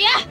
Yeah.